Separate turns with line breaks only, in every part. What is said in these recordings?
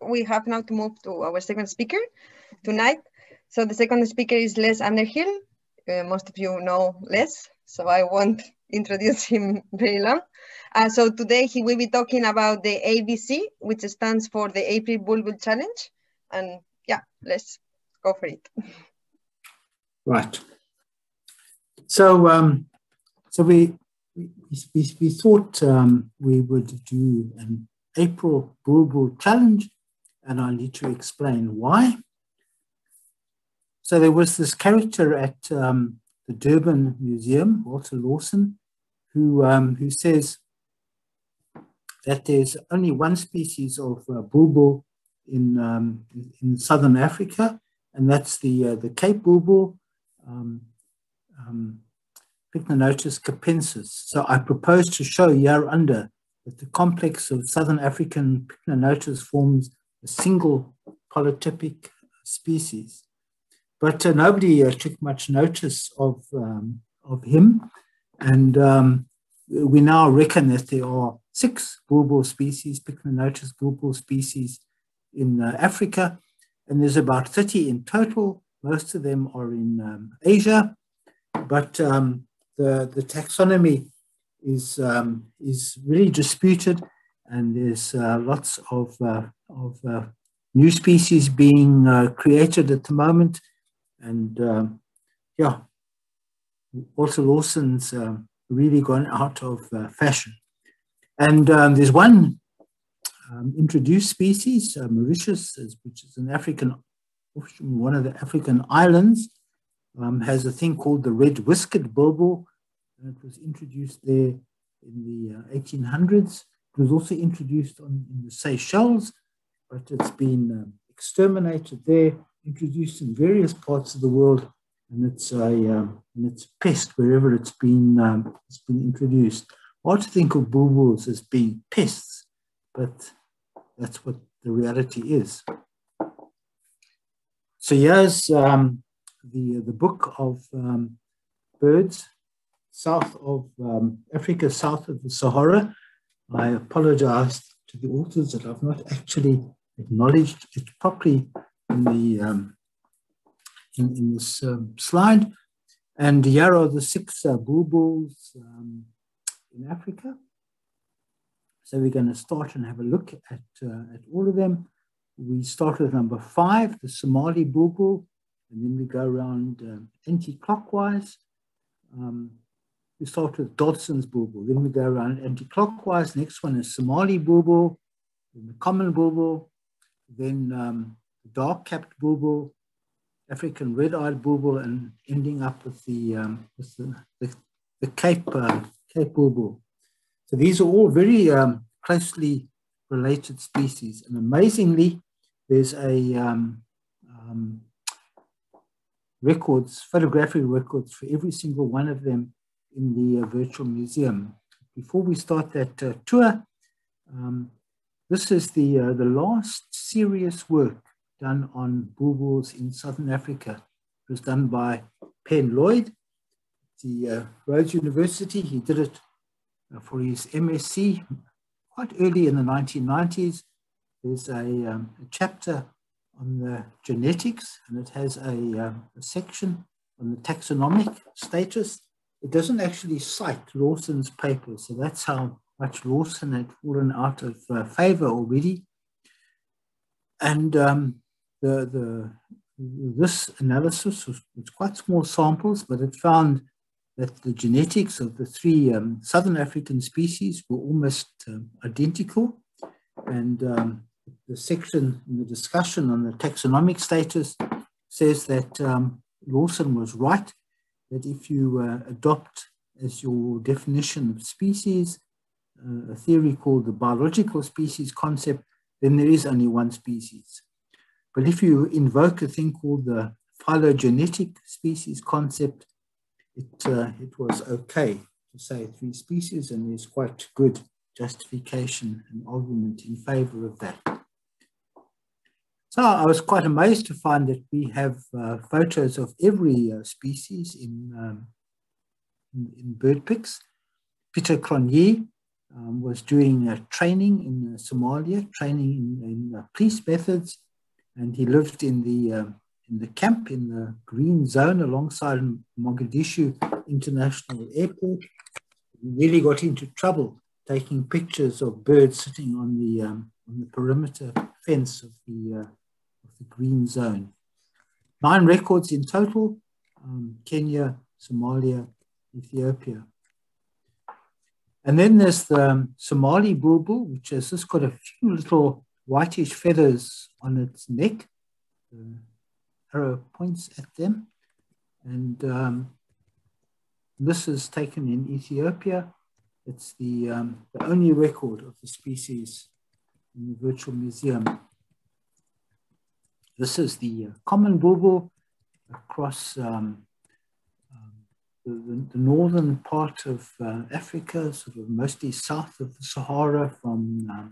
we have now to move to our second speaker tonight. So the second speaker is Les Underhill. Uh, most of you know Les, so I won't introduce him very long. Uh, so today he will be talking about the ABC, which stands for the April Bulbul Challenge. And yeah, let's go for it.
Right. So, um, so we, we, we, we thought um, we would do an April Bulbul Challenge, and I need to explain why. So there was this character at um, the Durban Museum, Walter Lawson, who, um, who says that there's only one species of uh, bulbul in, um, in southern Africa, and that's the, uh, the Cape bulbul, um, um, Pycnonotus capensis. So I propose to show here under that the complex of southern African Pycnonotus forms a single polytypic species. But uh, nobody uh, took much notice of, um, of him. And um, we now reckon that there are six bulbul species, Pycnonotus bulbul species in uh, Africa. And there's about 30 in total. Most of them are in um, Asia. But um, the, the taxonomy is, um, is really disputed. And there's uh, lots of, uh, of uh, new species being uh, created at the moment and um, yeah, Walter Lawson's um, really gone out of uh, fashion. And um, there's one um, introduced species, uh, Mauritius, which is an African, one of the African islands, has a thing called the red whiskered bulbul. And it was introduced there in the uh, 1800s. It was also introduced on, in the Seychelles, but it's been um, exterminated there introduced in various parts of the world, and it's a um, and it's a pest wherever it's been um, it's been introduced. Hard to think of bulbuls as being pests, but that's what the reality is. So here's um, the the book of um, birds south of um, Africa, south of the Sahara. I apologize to the authors that I've not actually acknowledged it properly in the um, in, in, this um, slide. And are the six uh, bulbuls um, in Africa. So we're going to start and have a look at, uh, at all of them. We start with number five, the Somali bulbul, and then we go around um, anti-clockwise. Um, we start with Dodson's bulbul, then we go around anti-clockwise. Next one is Somali bulbul, the common bulbul, then um, dark-capped bulbul, African red-eyed bulbul, and ending up with the um, with the, the, the Cape uh, Cape bulbul. So these are all very um, closely related species, and amazingly, there's a um, um, records, photographic records for every single one of them in the uh, virtual museum. Before we start that uh, tour, um, this is the, uh, the last serious work done on bulbuls in Southern Africa. It was done by Penn Lloyd, the uh, Rhodes University. He did it uh, for his MSc quite early in the 1990s. There's a, um, a chapter on the genetics and it has a, um, a, section on the taxonomic status. It doesn't actually cite Lawson's paper, so that's how much Lawson had fallen out of uh, favor already. And um, the, the, this analysis was, was, quite small samples, but it found that the genetics of the three um, Southern African species were almost um, identical. And um, the section in the discussion on the taxonomic status says that um, Lawson was right, that if you uh, adopt as your definition of species, a theory called the biological species concept, then there is only one species. But if you invoke a thing called the phylogenetic species concept, it, uh, it was okay to say three species, and there's quite good justification and argument in favor of that. So I was quite amazed to find that we have uh, photos of every uh, species in, um, in, in, BirdPix. Peter Cronje um, was doing uh, training in uh, Somalia, training in, in uh, police methods, and he lived in the um, in the camp in the green zone alongside Mogadishu International Airport. He really got into trouble taking pictures of birds sitting on the um, on the perimeter fence of the uh, of the green zone. Nine records in total: um, Kenya, Somalia, Ethiopia. And then there's the um, Somali bulbul, which has just got a few little whitish feathers on its neck. The arrow points at them. And um, this is taken in Ethiopia. It's the, um, the only record of the species in the virtual museum. This is the uh, common bulbul across um, the, the, northern part of uh, Africa, sort of mostly south of the Sahara from, uh,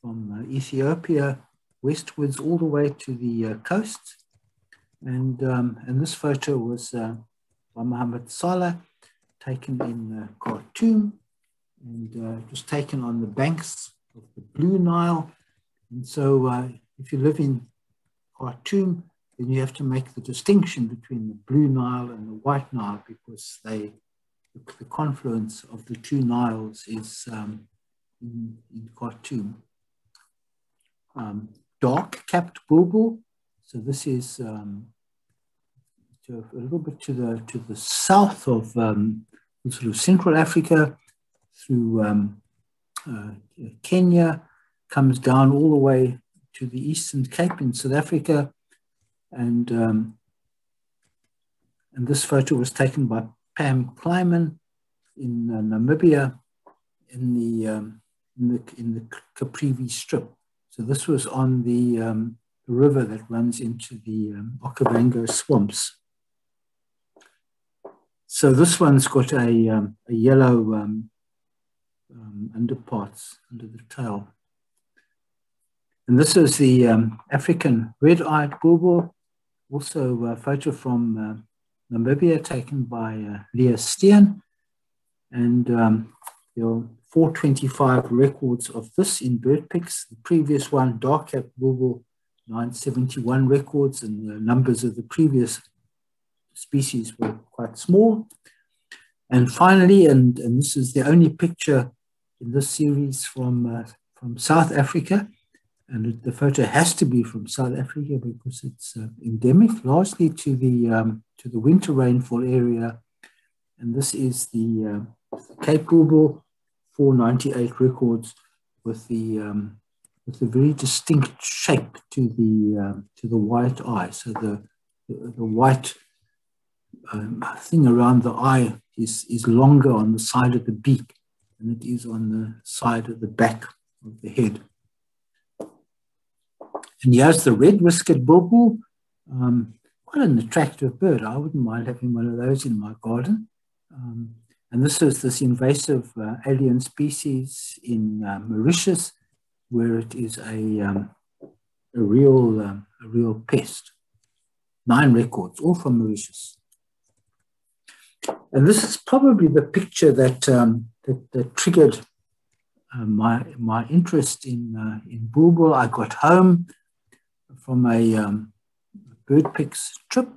from uh, Ethiopia westwards all the way to the uh, coast. And, um, and this photo was uh, by Mohammed Saleh, taken in Khartoum, and it was taken on the banks of the Blue Nile. And so if you live in Khartoum, then you have to make the distinction between the Blue Nile and the White Nile because they, the confluence of the two Niles is um, in, in Khartoum. Um, dark capped bulbul. So this is um, to a little bit to the to the south of um, sort of Central Africa through um, uh, Kenya, comes down all the way to the Eastern Cape in South Africa, and, um, and this photo was taken by Pam Kleiman in uh, Namibia in the, um, in the, in the Caprivi Strip. So this was on the, um, river that runs into the um, Okavango swamps. So this one's got a, um, a yellow um, um, underparts under the tail. And this is the um, African red-eyed bulbul also a photo from uh, Namibia taken by uh, Leah Steen. And um, there are 425 records of this in BirdPix. The previous one, Dark Cap Bulbul, 971 records, and the numbers of the previous species were quite small. And finally, and, and this is the only picture in this series from, uh, from South Africa, and the photo has to be from South Africa because it's uh, endemic largely to the um, to the winter rainfall area, and this is the uh, Cape Bulbul 498 records with the um, with a very distinct shape to the um, to the white eye. So the the, the white um, thing around the eye is is longer on the side of the beak than it is on the side of the back of the head. And here's the red-whiskered bulbul, um, quite an attractive bird. I wouldn't mind having one of those in my garden. Um, and this is this invasive uh, alien species in uh, Mauritius, where it is a, um, a, real, um, a real pest. Nine records, all from Mauritius. And this is probably the picture that, um, that, that, triggered uh, my, my interest in, uh, in bulbul. I got home from a um, BirdPix trip,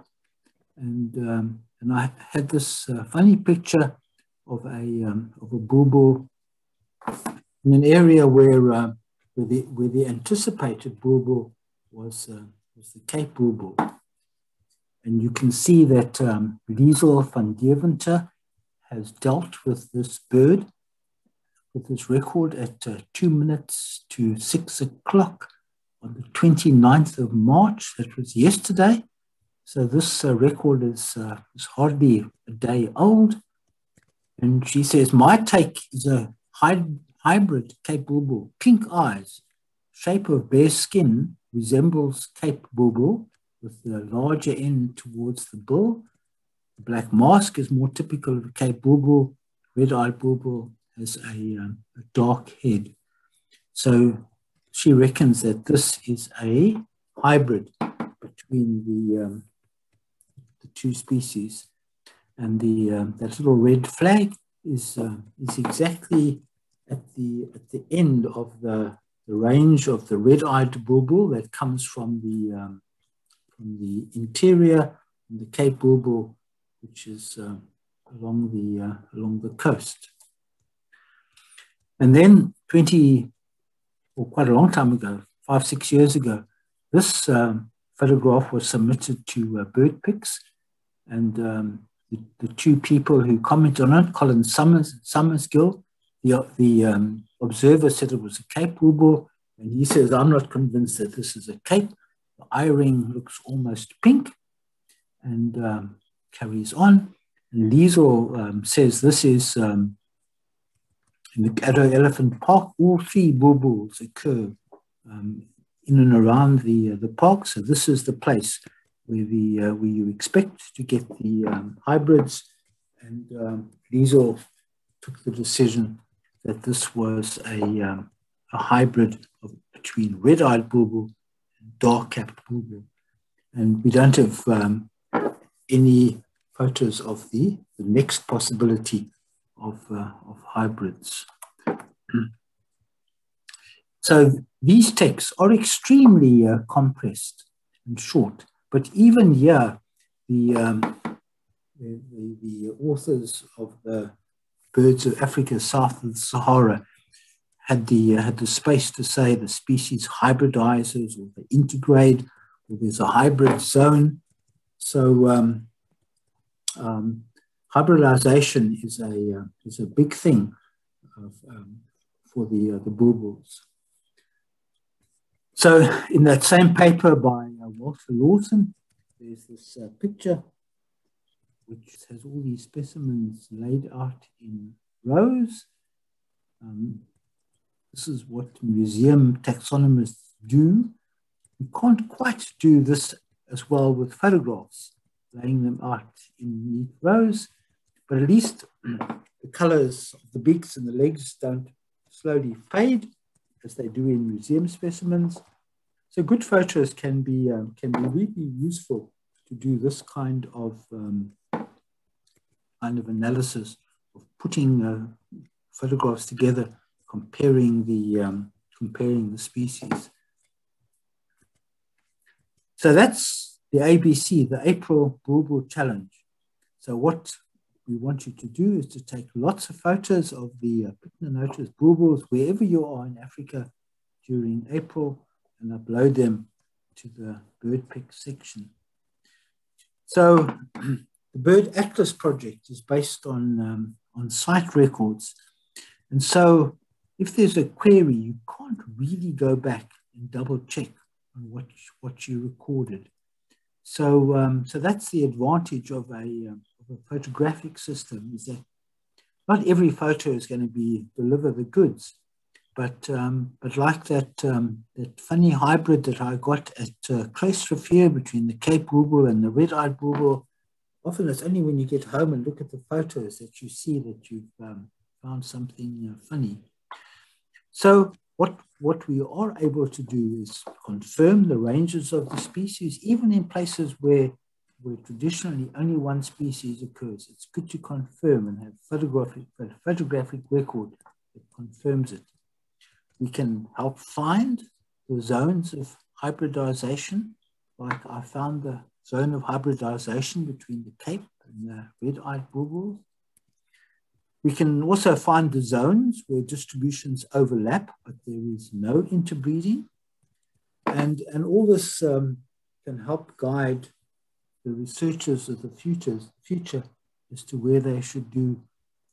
and um, and I had this uh, funny picture of a um, of a bulbul in an area where uh, where the where the anticipated bulbul was uh, was the Cape bulbul, and you can see that um, Liesel van Deventer has dealt with this bird with this record at uh, two minutes to six o'clock on the 29th of March. That was yesterday. So this uh, record is, uh, is hardly a day old. And she says, my take is a hybrid Cape Bulbul, pink eyes, shape of bare skin resembles Cape Bulbul with the larger end towards the bill. The black mask is more typical of Cape Bulbul. Red-eyed Bulbul has a, um, a dark head. So she reckons that this is a hybrid between the, um, the two species. And the, um, that little red flag is, uh, is exactly at the at the end of the, the range of the red-eyed bulbul that comes from the um, from the interior, the Cape bulbul, which is uh, along the uh, along the coast. And then 20, or quite a long time ago, five, six years ago, this um, photograph was submitted to uh, BirdPix, and um, the, the, two people who commented on it, Colin Summers, Summersgill, the, the um, observer said it was a Cape bulbul, and he says, I'm not convinced that this is a Cape. The eye ring looks almost pink and um, carries on. And Liesel um, says this is um, in the Addo Elephant Park, all three bulbuls occur um, in and around the, uh, the park. So this is the place where, the, uh, where you expect to get the um, hybrids. And um, took the decision that this was a, um, a hybrid of, between red-eyed bulbul and dark-capped bulbul. And we don't have um, any photos of the, the next possibility of, uh, of hybrids. so these texts are extremely uh, compressed and short, but even here, the, um, the, the, authors of the Birds of Africa south of the Sahara had the, uh, had the space to say the species hybridizes or they integrate or there's a hybrid zone. So um, um, hybridization is a, uh, is a big thing of, um, for the, uh, the bulbuls. So in that same paper by uh, Walter Lawson, there's this uh, picture which has all these specimens laid out in rows. Um, this is what museum taxonomists do. You can't quite do this as well with photographs, laying them out in neat rows, but at least the colors of the beaks and the legs don't slowly fade as they do in museum specimens. So good photos can be, um, can be really useful to do this kind of, um, kind of analysis of putting uh, photographs together, comparing the, um, comparing the species. So that's the ABC, the April Bulbul Challenge. So what we want you to do is to take lots of photos of the uh, Pycnonotus bulbuls wherever you are in Africa during April and upload them to the BirdPix section. So the Bird Atlas project is based on, um, on site records. And so if there's a query, you can't really go back and double check on what, what you recorded. So, um, so that's the advantage of a, um, of a photographic system is that not every photo is going to be deliver the goods, but um, but like that um, that funny hybrid that I got at uh, between the Cape bulbul and the red-eyed bulbul, often it's only when you get home and look at the photos that you see that you've um, found something uh, funny. So what what we are able to do is confirm the ranges of the species, even in places where where traditionally only one species occurs. It's good to confirm and have photographic, photographic record that confirms it. We can help find the zones of hybridization, like I found the zone of hybridization between the Cape and the red-eyed bulbuls. We can also find the zones where distributions overlap, but there is no interbreeding. And, and all this um, can help guide the researchers of the future, future as to where they should do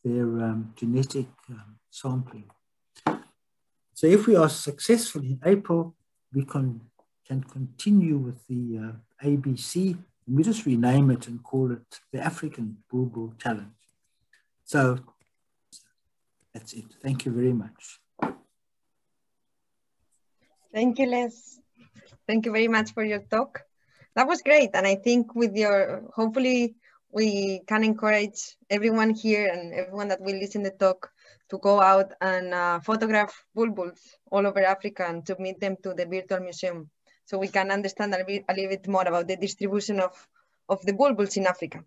their um, genetic um, sampling. So if we are successful in April, we can, can continue with the uh, ABC. We just rename it and call it the African Bulbul Challenge. So that's it. Thank you very much.
Thank you, Les. Thank you very much for your talk that was great. And I think with your, hopefully we can encourage everyone here and everyone that will listen to the talk to go out and uh, photograph bulbuls all over Africa and submit them to the virtual museum so we can understand a, bit, a little bit more about the distribution of, of the bulbuls in Africa.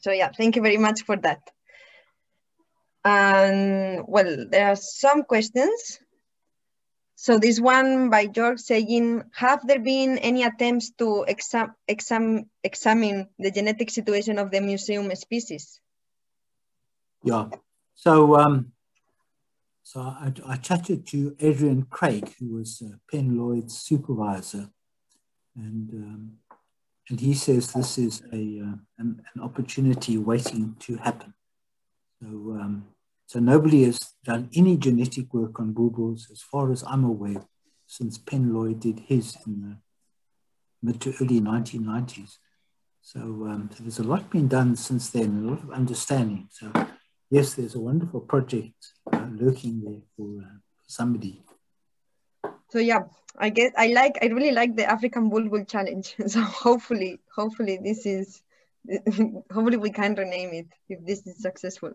So yeah, thank you very much for that. And well, there are some questions. So this one by George saying, have there been any attempts to exam exam examine the genetic situation of the museum species?
Yeah, so um, so I, I, chatted to Adrian Craig, who was uh, Penn Lloyd's supervisor, and um, and he says this is a uh, an, an, opportunity waiting to happen. So um, so nobody has done any genetic work on bulbuls, as far as I'm aware, since Penn Lloyd did his in the mid to early 1990s. So, um, there's a lot been done since then, a lot of understanding. So yes, there's a wonderful project uh, lurking there for, uh, for somebody.
So yeah, I guess I like, I really like the African Bulbul Challenge. So hopefully, hopefully this is, hopefully we can rename it if this is successful.